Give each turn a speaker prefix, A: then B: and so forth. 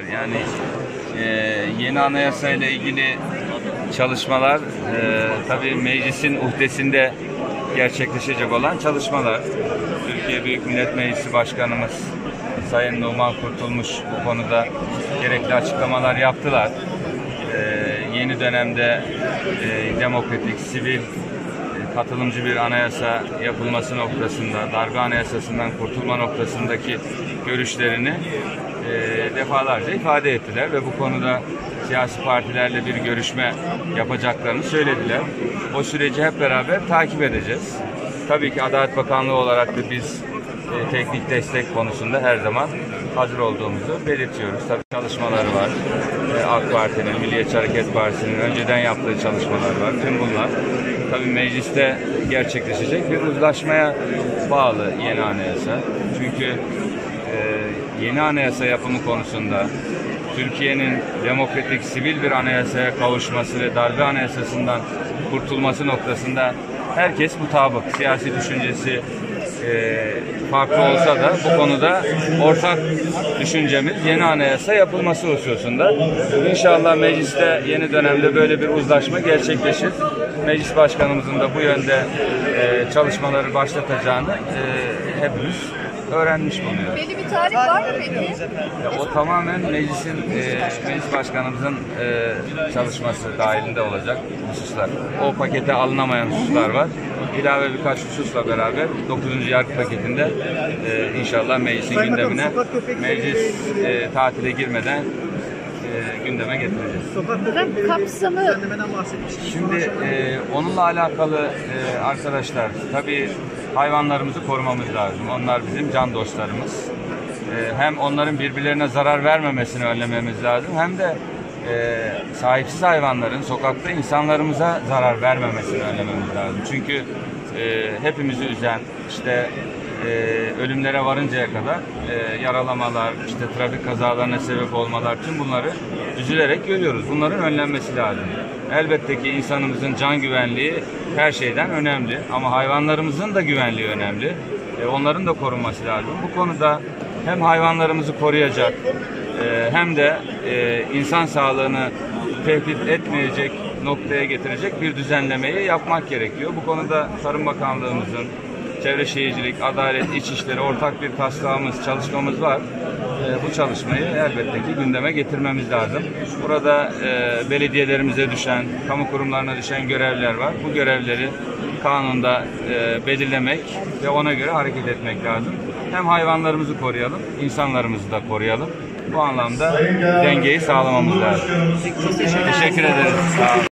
A: Yani e, yeni anayasa ile ilgili çalışmalar e, tabii meclisin uhdesinde gerçekleşecek olan çalışmalar. Türkiye Büyük Millet Meclisi Başkanımız Sayın Numan Kurtulmuş bu konuda gerekli açıklamalar yaptılar. E, yeni dönemde e, demokratik, sivil, e, katılımcı bir anayasa yapılması noktasında, darbe anayasasından kurtulma noktasındaki görüşlerini e, defalarca ifade ettiler ve bu konuda siyasi partilerle bir görüşme yapacaklarını söylediler. O süreci hep beraber takip edeceğiz. Tabii ki Adalet Bakanlığı olarak da biz e, teknik destek konusunda her zaman hazır olduğumuzu belirtiyoruz. Tabii çalışmaları var. E, AK Parti'nin, Milliyetçi Hareket Partisi'nin önceden yaptığı çalışmalar var. Tüm bunlar tabii mecliste gerçekleşecek bir uzlaşmaya bağlı yeni anayasa. Çünkü yeni anayasa yapımı konusunda Türkiye'nin demokratik sivil bir anayasaya kavuşması ve darbe anayasasından kurtulması noktasında herkes mutabık. Siyasi düşüncesi e, farklı olsa da bu konuda ortak düşüncemiz yeni anayasa yapılması hususunda. İnşallah mecliste yeni dönemde böyle bir uzlaşma gerçekleşir. Meclis başkanımızın da bu yönde e, çalışmaları başlatacağını e, hepimiz öğrenmiş bulunuyoruz.
B: Belli bir tarih var mı peki?
A: Ya, o tamamen meclisin, e, meclis başkanımızın e, çalışması dahilinde olacak hususlar. O pakete alınamayan hususlar var. İlave birkaç hususla beraber 9. yargı paketinde e, inşallah meclisin gündemine meclis e, tatile girmeden e, gündeme getireceğiz.
B: Efendim kapsamı
A: Şimdi e, onunla alakalı e, arkadaşlar tabii hayvanlarımızı korumamız lazım. Onlar bizim can dostlarımız. E, hem onların birbirlerine zarar vermemesini önlememiz lazım hem de e, sahipsiz hayvanların sokakta insanlarımıza zarar vermemesini önlememiz lazım. Çünkü e, hepimizi üzen işte e, ölümlere varıncaya kadar e, yaralamalar, işte trafik kazalarına sebep olmalar tüm bunları üzülerek görüyoruz. Bunların önlenmesi lazım. Elbette ki insanımızın can güvenliği her şeyden önemli ama hayvanlarımızın da güvenliği önemli. E, onların da korunması lazım. Bu konuda hem hayvanlarımızı koruyacak e, hem de e, insan sağlığını tehdit etmeyecek noktaya getirecek bir düzenlemeyi yapmak gerekiyor. Bu konuda Tarım Bakanlığımızın Çevre Şehircilik, Adalet, İçişleri ortak bir taslağımız, çalışmamız var. E, bu çalışmayı elbette ki gündeme getirmemiz lazım. Burada e, belediyelerimize düşen, kamu kurumlarına düşen görevler var. Bu görevleri kanunda e, belirlemek ve ona göre hareket etmek lazım. Hem hayvanlarımızı koruyalım, insanlarımızı da koruyalım. Bu anlamda dengeyi sağlamamız lazım. Teşekkür ederiz. Sağ olun.